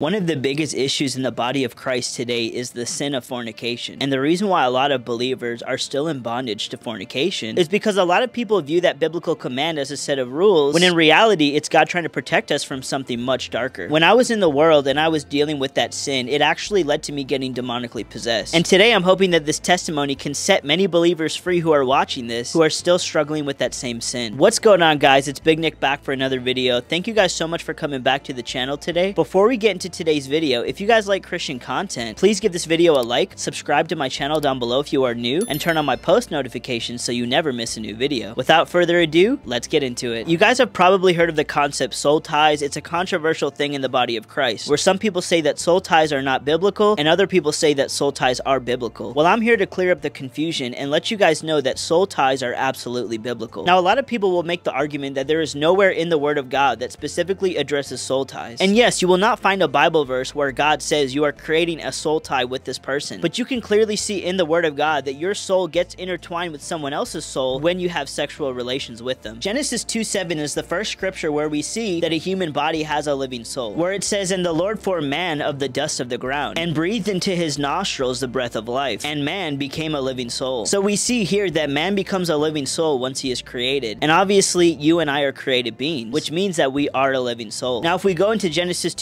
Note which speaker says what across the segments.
Speaker 1: One of the biggest issues in the body of Christ today is the sin of fornication. And the reason why a lot of believers are still in bondage to fornication is because a lot of people view that biblical command as a set of rules, when in reality, it's God trying to protect us from something much darker. When I was in the world and I was dealing with that sin, it actually led to me getting demonically possessed. And today I'm hoping that this testimony can set many believers free who are watching this, who are still struggling with that same sin. What's going on guys? It's Big Nik back for another video. Thank you guys so much for coming back to the channel today. Before we get into today's video. If you guys like Christian content, please give this video a like, subscribe to my channel down below if you are new, and turn on my post notifications so you never miss a new video. Without further ado, let's get into it. You guys have probably heard of the concept soul ties. It's a controversial thing in the body of Christ, where some people say that soul ties are not biblical, and other people say that soul ties are biblical. Well, I'm here to clear up the confusion and let you guys know that soul ties are absolutely biblical. Now, a lot of people will make the argument that there is nowhere in the Word of God that specifically addresses soul ties. And yes, you will not find a Bible verse where God says you are creating a soul tie with this person. But you can clearly see in the word of God that your soul gets intertwined with someone else's soul when you have sexual relations with them. Genesis 2 7 is the first scripture where we see that a human body has a living soul, where it says, And the Lord formed man of the dust of the ground, and breathed into his nostrils the breath of life, and man became a living soul. So we see here that man becomes a living soul once he is created. And obviously, you and I are created beings, which means that we are a living soul. Now, if we go into Genesis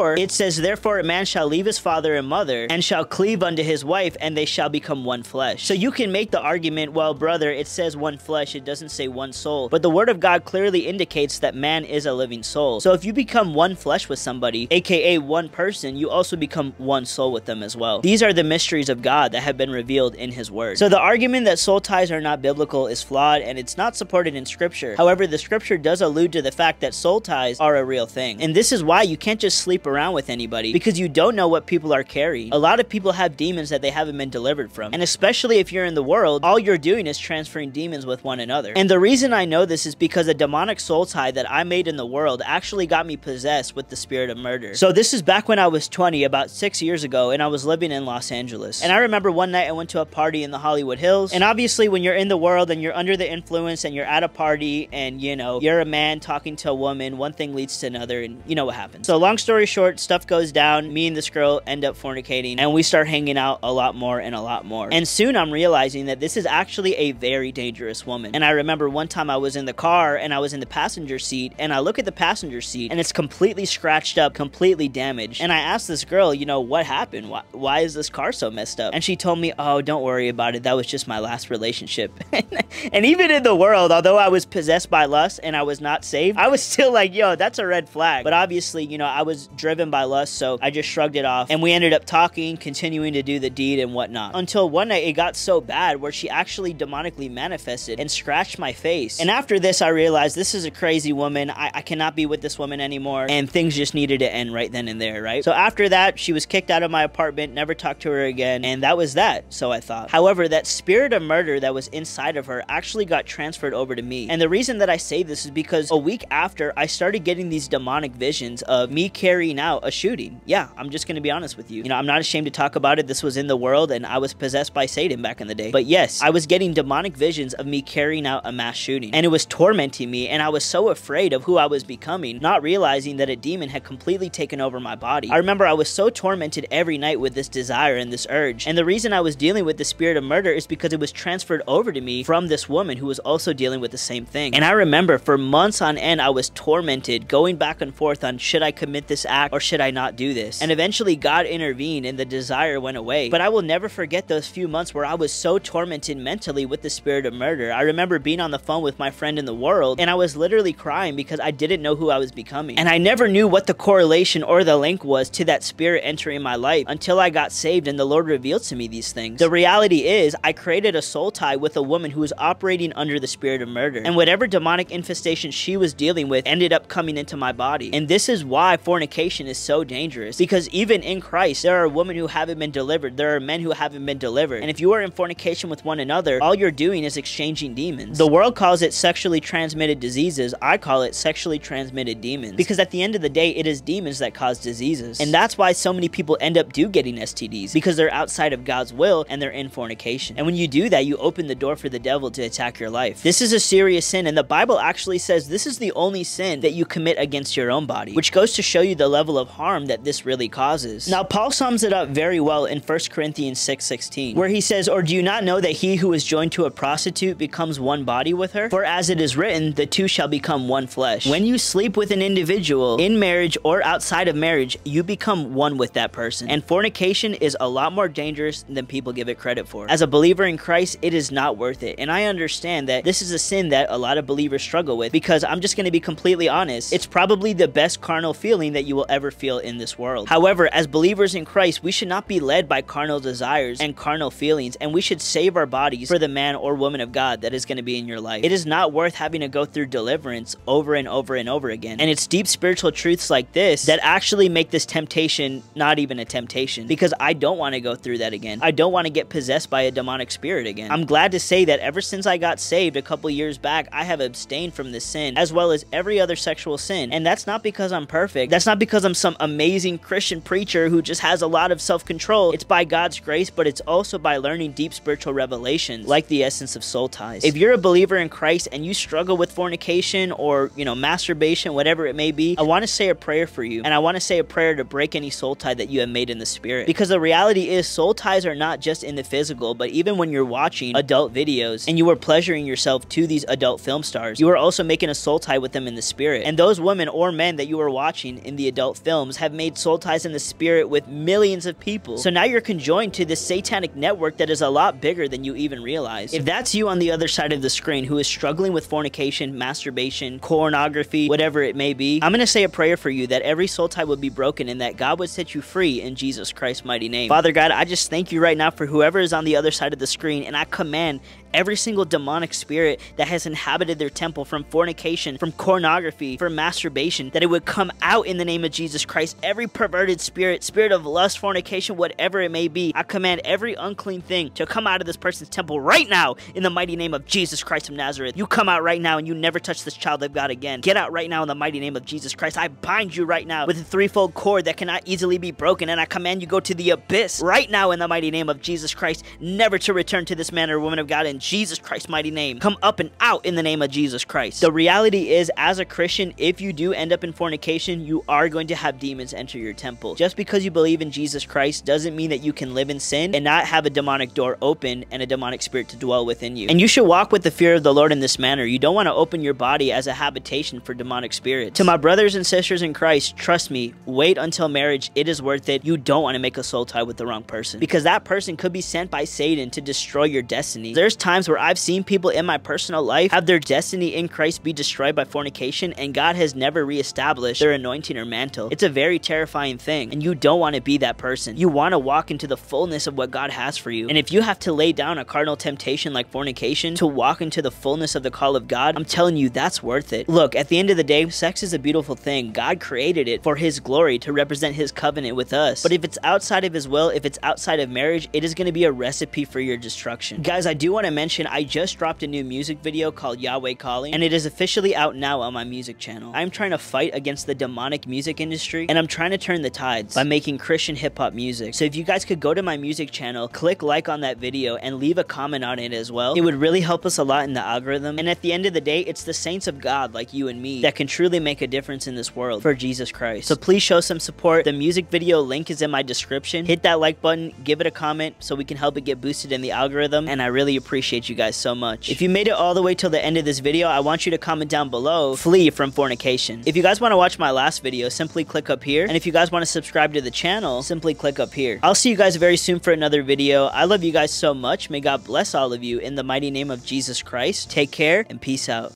Speaker 1: 2.24, it says, Therefore a man shall leave his father and mother, and shall cleave unto his wife, and they shall become one flesh. So you can make the argument, well, brother, it says one flesh, it doesn't say one soul. But the word of God clearly indicates that man is a living soul. So if you become one flesh with somebody, aka one person, you also become one soul with them as well. These are the mysteries of God that have been revealed in his word. So the argument that soul ties are not biblical is flawed, and it's not supported in scripture. However, the scripture does allude to the fact that soul ties are a real thing. And this is why you can't just sleep around with anybody because you don't know what people are carrying. A lot of people have demons that they haven't been delivered from. And especially if you're in the world, all you're doing is transferring demons with one another. And the reason I know this is because a demonic soul tie that I made in the world actually got me possessed with the spirit of murder. So this is back when I was 20, about six years ago, and I was living in Los Angeles. And I remember one night I went to a party in the Hollywood Hills. And obviously when you're in the world and you're under the influence and you're at a party and, you know, you're a man talking to a woman, one thing leads to another and you know what happens. So long story short, stuff goes down. Me and this girl end up fornicating and we start hanging out a lot more and a lot more. And soon I'm realizing that this is actually a very dangerous woman. And I remember one time I was in the car and I was in the passenger seat and I look at the passenger seat and it's completely scratched up, completely damaged. And I asked this girl, you know, what happened? Why, why is this car so messed up? And she told me, oh, don't worry about it. That was just my last relationship. and even in the world, although I was possessed by lust and I was not saved, I was still like, yo, that's a red flag. But obviously, you know, I was driven by lust, so I just shrugged it off. And we ended up talking, continuing to do the deed and whatnot. Until one night it got so bad where she actually demonically manifested and scratched my face. And after this, I realized this is a crazy woman. I, I cannot be with this woman anymore. And things just needed to end right then and there, right? So after that, she was kicked out of my apartment, never talked to her again. And that was that, so I thought. However, that spirit of murder that was inside of her actually got transferred over to me. And the reason that I say this is because a week after, I started getting these demonic visions of me carrying out a shooting. Yeah, I'm just gonna be honest with you. You know, I'm not ashamed to talk about it. This was in the world and I was possessed by Satan back in the day. But yes, I was getting demonic visions of me carrying out a mass shooting. And it was tormenting me and I was so afraid of who I was becoming, not realizing that a demon had completely taken over my body. I remember I was so tormented every night with this desire and this urge. And the reason I was dealing with the spirit of murder is because it was transferred over to me from this woman who was also dealing with the same thing. And I remember for months on end, I was tormented, going back and forth on should I commit this act or should I not do this? And eventually God intervened and the desire went away. But I will never forget those few months where I was so tormented mentally with the spirit of murder. I remember being on the phone with my friend in the world and I was literally crying because I didn't know who I was becoming. And I never knew what the correlation or the link was to that spirit entering my life until I got saved and the Lord revealed to me these things. The reality is I created a soul tie with a woman who was operating under the spirit of murder. And whatever demonic infestation she was dealing with ended up coming into my body. And this is why fornication is so dangerous because even in Christ, there are women who haven't been delivered. There are men who haven't been delivered. And if you are in fornication with one another, all you're doing is exchanging demons. The world calls it sexually transmitted diseases. I call it sexually transmitted demons because at the end of the day, it is demons that cause diseases. And that's why so many people end up do getting STDs because they're outside of God's will and they're in fornication. And when you do that, you open the door for the devil to attack your life. This is a serious sin and the Bible actually says this is the only sin that you commit against your own body, which goes to show you the level level of harm that this really causes. Now, Paul sums it up very well in 1 Corinthians 6:16, where he says, "Or do you not know that he who is joined to a prostitute becomes one body with her? For as it is written, the two shall become one flesh." When you sleep with an individual in marriage or outside of marriage, you become one with that person. And fornication is a lot more dangerous than people give it credit for. As a believer in Christ, it is not worth it. And I understand that this is a sin that a lot of believers struggle with because I'm just going to be completely honest. It's probably the best carnal feeling that you will ever feel in this world. However, as believers in Christ, we should not be led by carnal desires and carnal feelings, and we should save our bodies for the man or woman of God that is going to be in your life. It is not worth having to go through deliverance over and over and over again. And it's deep spiritual truths like this that actually make this temptation not even a temptation because I don't want to go through that again. I don't want to get possessed by a demonic spirit again. I'm glad to say that ever since I got saved a couple years back, I have abstained from this sin as well as every other sexual sin. And that's not because I'm perfect. That's not because I'm some amazing Christian preacher who just has a lot of self-control. It's by God's grace, but it's also by learning deep spiritual revelations like the essence of soul ties. If you're a believer in Christ and you struggle with fornication or, you know, masturbation, whatever it may be, I want to say a prayer for you. And I want to say a prayer to break any soul tie that you have made in the spirit. Because the reality is soul ties are not just in the physical, but even when you're watching adult videos and you are pleasuring yourself to these adult film stars, you are also making a soul tie with them in the spirit. And those women or men that you are watching in the adult films have made soul ties in the spirit with millions of people. So now you're conjoined to this satanic network that is a lot bigger than you even realize. If that's you on the other side of the screen who is struggling with fornication, masturbation, pornography, whatever it may be, I'm going to say a prayer for you that every soul tie would be broken and that God would set you free in Jesus Christ's mighty name. Father God, I just thank you right now for whoever is on the other side of the screen and I command every single demonic spirit that has inhabited their temple from fornication, from pornography, from masturbation, that it would come out in the name of Jesus Christ. Every perverted spirit, spirit of lust, fornication, whatever it may be, I command every unclean thing to come out of this person's temple right now in the mighty name of Jesus Christ of Nazareth. You come out right now and you never touch this child of God again. Get out right now in the mighty name of Jesus Christ. I bind you right now with a threefold cord that cannot easily be broken, and I command you go to the abyss right now in the mighty name of Jesus Christ, never to return to this man or woman of God in Jesus Christ's mighty name. Come up and out in the name of Jesus Christ. The reality is, as a Christian, if you do end up in fornication, you are going to have demons enter your temple. Just because you believe in Jesus Christ doesn't mean that you can live in sin and not have a demonic door open and a demonic spirit to dwell within you. And you should walk with the fear of the Lord in this manner. You don't want to open your body as a habitation for demonic spirits. To my brothers and sisters in Christ, trust me, wait until marriage. It is worth it. You don't want to make a soul tie with the wrong person because that person could be sent by Satan to destroy your destiny. There's times where I've seen people in my personal life have their destiny in Christ be destroyed by fornication and God has never reestablished their anointing or mantle. It's a very terrifying thing and you don't want to be that person. You want to walk into the fullness of what God has for you. And if you have to lay down a cardinal temptation like fornication to walk into the fullness of the call of God, I'm telling you that's worth it. Look, at the end of the day, sex is a beautiful thing. God created it for his glory to represent his covenant with us. But if it's outside of his will, if it's outside of marriage, it is going to be a recipe for your destruction. Guys, I do want to mention I just dropped a new music video called Yahweh Calling, and it is officially out now on my music channel. I'm trying to fight against the demonic music industry, and I'm trying to turn the tides by making Christian hip hop music. So if you guys could go to my music channel, click like on that video, and leave a comment on it as well, it would really help us a lot in the algorithm. And at the end of the day, it's the saints of God like you and me that can truly make a difference in this world for Jesus Christ. So please show some support. The music video link is in my description. Hit that like button, give it a comment so we can help it get boosted in the algorithm, and I really appreciate you guys so much. If you made it all the way till the end of this video, I want you to comment down below, flee from fornication. If you guys want to watch my last video, simply click up here. And if you guys want to subscribe to the channel, simply click up here. I'll see you guys very soon for another video. I love you guys so much. May God bless all of you in the mighty name of Jesus Christ. Take care and peace out.